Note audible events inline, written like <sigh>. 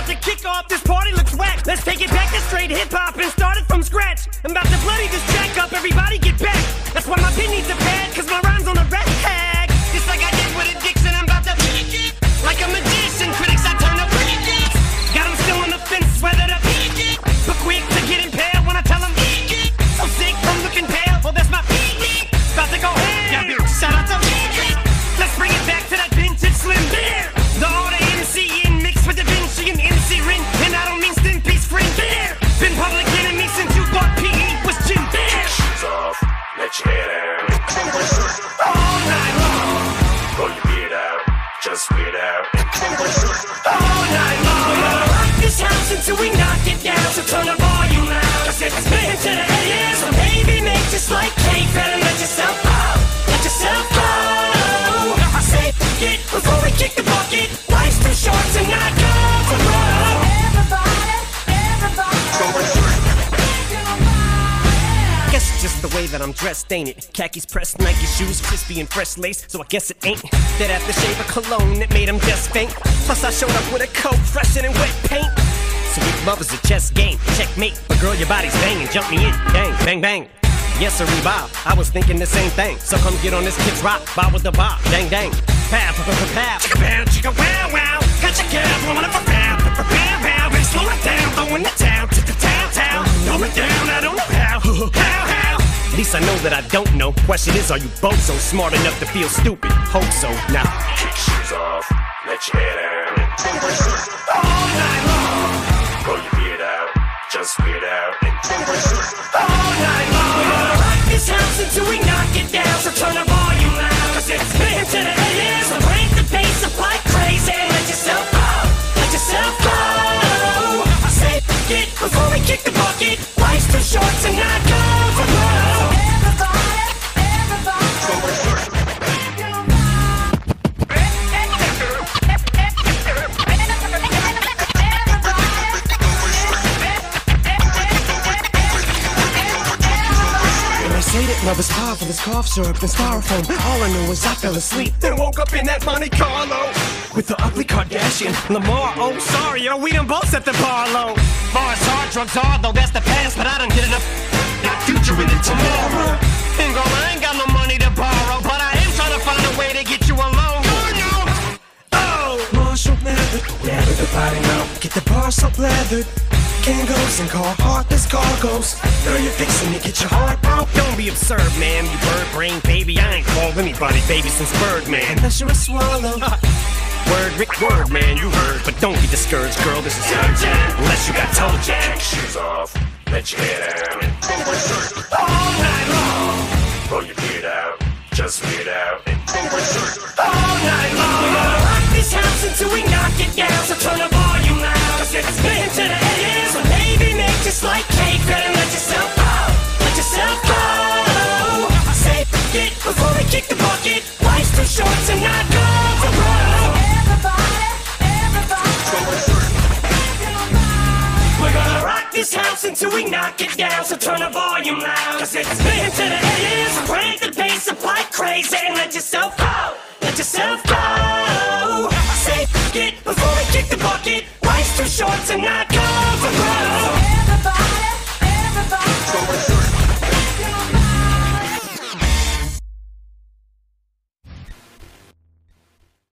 about to kick off. This party looks whack. Let's take it back to straight hip hop and start it from scratch. I'm about to bloody this jack up. Everybody And I don't mean stin the way that I'm dressed, ain't it? Khakis pressed, Nike shoes, crispy and fresh lace, so I guess it ain't that aftershave of cologne that made him just faint. Plus, I showed up with a coat fresher than wet paint. Sweet love is a chess game, checkmate. But girl, your body's banging, jump me in, bang, bang, bang. Yes, sir, Bob. I was thinking the same thing. So come get on this kid's rock, bob with the bob, dang, dang. Pow, pow, pow, pow. Chicka, pow, chicka, wow, wow. Got your gal, woman up a pow, pow, pow, pow. Slow it down, throwing the town to the town, town. Throw it down, least I know that I don't know. Question is, are you both so smart enough to feel stupid? Hope so. Now, Kick shoes off, let your head out. all night long, Pull your beard out, just weird out. all night long. Rock this house until we knock it down. Say that love is powerful as cough syrup and styrofoam. All I know is I fell asleep Then woke up in that Monte Carlo with the ugly Kardashian. Lamar, oh sorry, yo, we done both set the bar low. Bars hard, drugs hard, though that's the past, but I don't get enough. That future in it tomorrow. And Get the bar so leathered. Kangos and car heartless cargoes. Girl, you're fixing to get your heart out. don't be absurd, man. You bird brain baby. I ain't called anybody baby since Birdman. Unless you're a swallow. <laughs> Word, Rick, word, man, you heard. But don't be discouraged, girl. This is urgent. Unless you got toe jam. Kick shoes off, let your head out. All night long, Pull your beard out, just weird out. all night long. We're gonna rock this house until we knock it down. So turn the volume loud. Cause it's been to the AM. So baby, make just like cake. Let yourself. Let yourself go. Say it before we kick the bucket. Life's too short to not go for broke. We're gonna rock this house until we knock it down. So turn the volume the the up crazy. And let yourself. Let yourself go. Say it before we kick the bucket too short to not come for broke.